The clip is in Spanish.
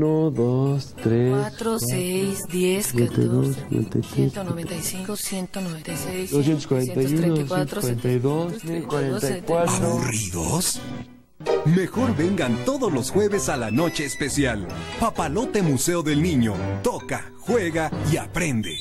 1, 2, 3, 4, 6, 10, 14, 195, 196, 241, 134, 142, 1044. ¿Aburridos? Mejor vengan todos los jueves a la noche especial. Papalote Museo del Niño. Toca, juega y aprende.